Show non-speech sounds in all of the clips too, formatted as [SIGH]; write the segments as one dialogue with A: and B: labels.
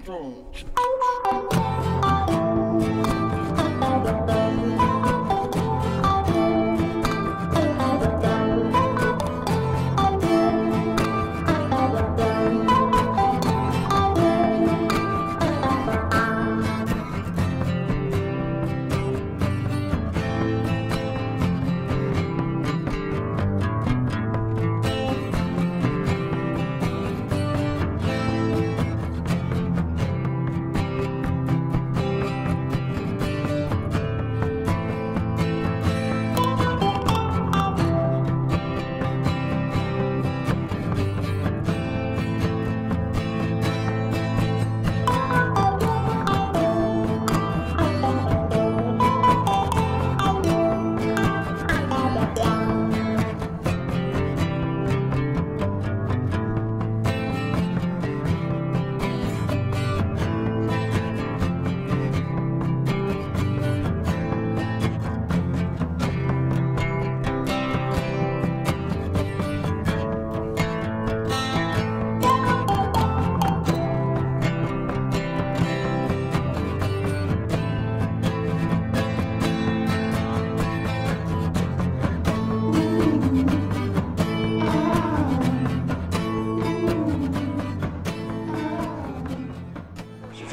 A: throne.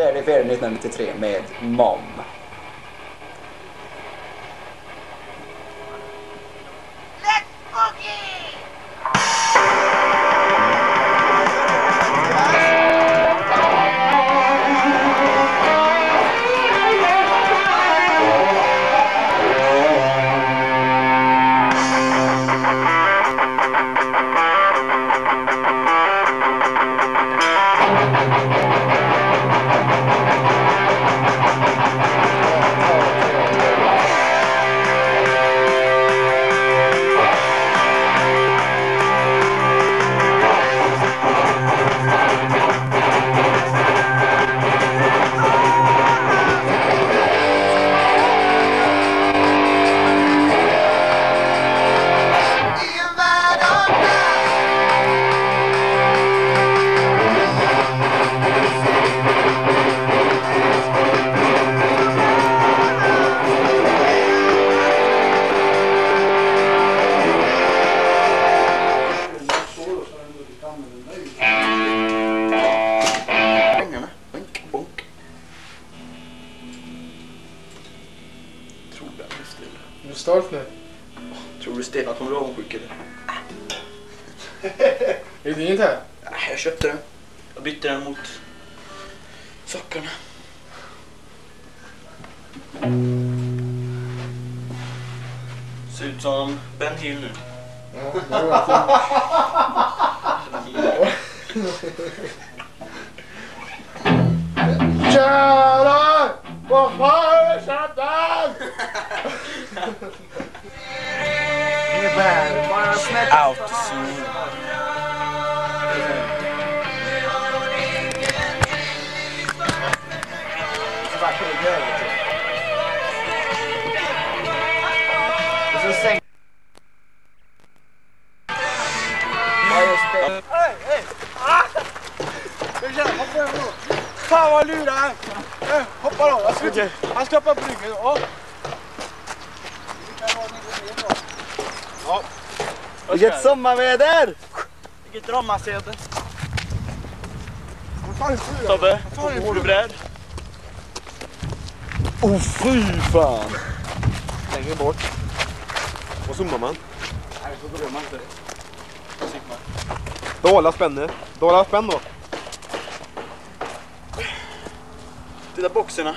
A: 24 februari 1993 med Mom. Är
B: du stolt nu?
A: Tror du Stefan kommer vara avundsjuk eller? [LAUGHS]
B: Är det din här?
A: Nej, jag köpte den. Jag bytte den mot sockorna. Ser ut som Ben Hill nu.
B: Kära! [LAUGHS] Vad fan är chatten?
A: Out soon. Och så sänk...
B: Fan vad lurar han! Eh, Hoppa då, jag ska, han ska hoppa på ryggen. Ja.
A: Vilket sommarväder!
C: Vilket
B: det?
C: Tobbe,
B: är
C: du beredd?
D: Oh fy fan! Längre bort. Vad zoomar man? Dala spänne. Dala spänn då.
C: Titta boxarna.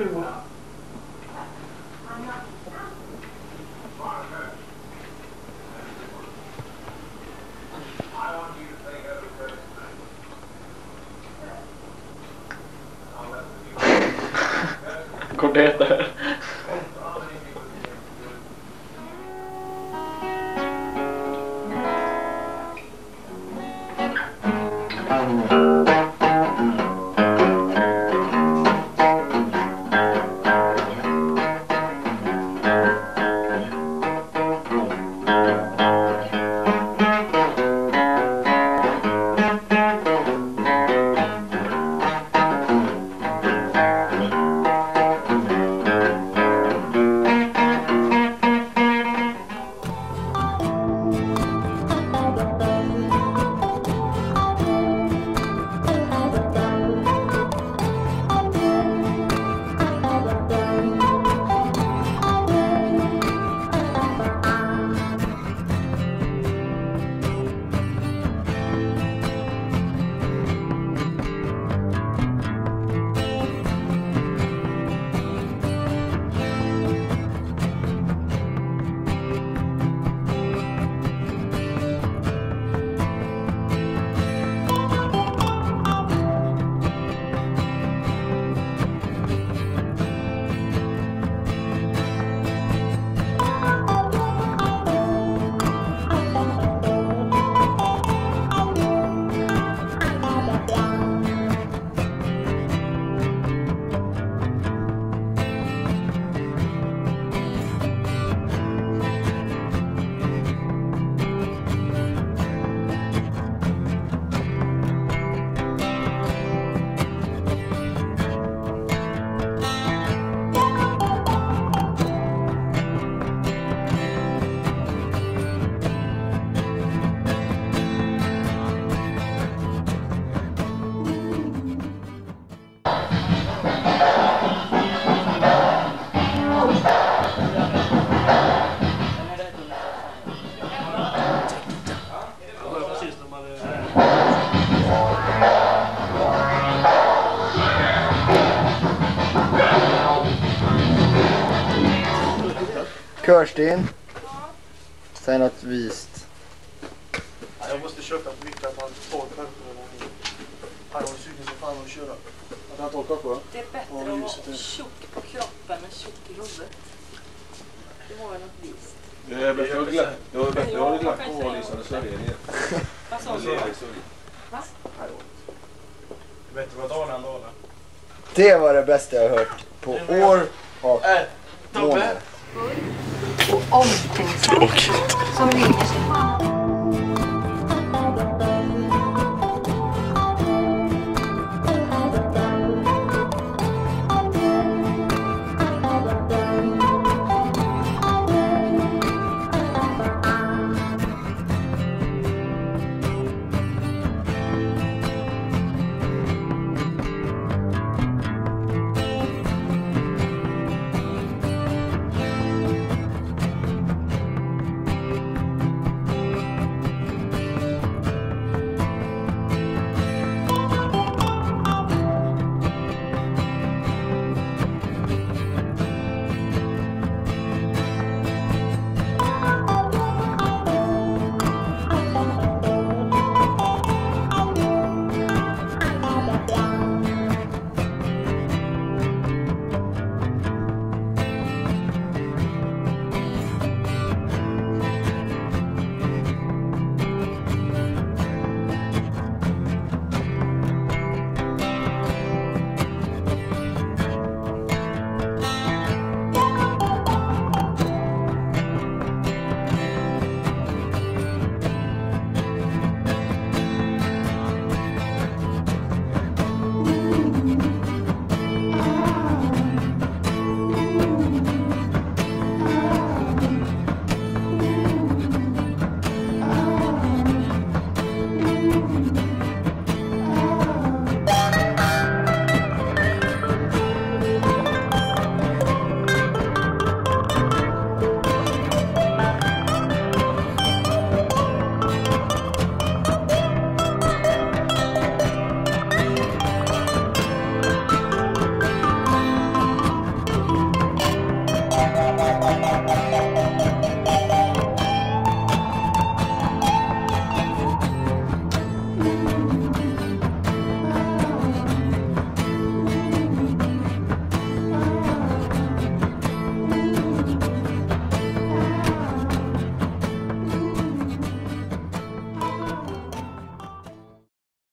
C: two. Go
A: death
D: Körstin. Säg något vist.
B: Jag måste köpa ett mycket att han torkar på den här. Han var sugen som fan att köra. Att han torkar på
E: Det är bättre att vara tjock på kroppen än tjock i huvudet. Det var väl något vist.
F: Det är bättre att gla- det var bättre att ha det glatt på Lisa Sverige ner.
E: Vad sa du? Va?
C: Det är bättre att vara Dala än Dala.
D: Det var det bästa jag har hört på år och
B: Äh,
G: om. Tråkigt. Som ringer sin mamma.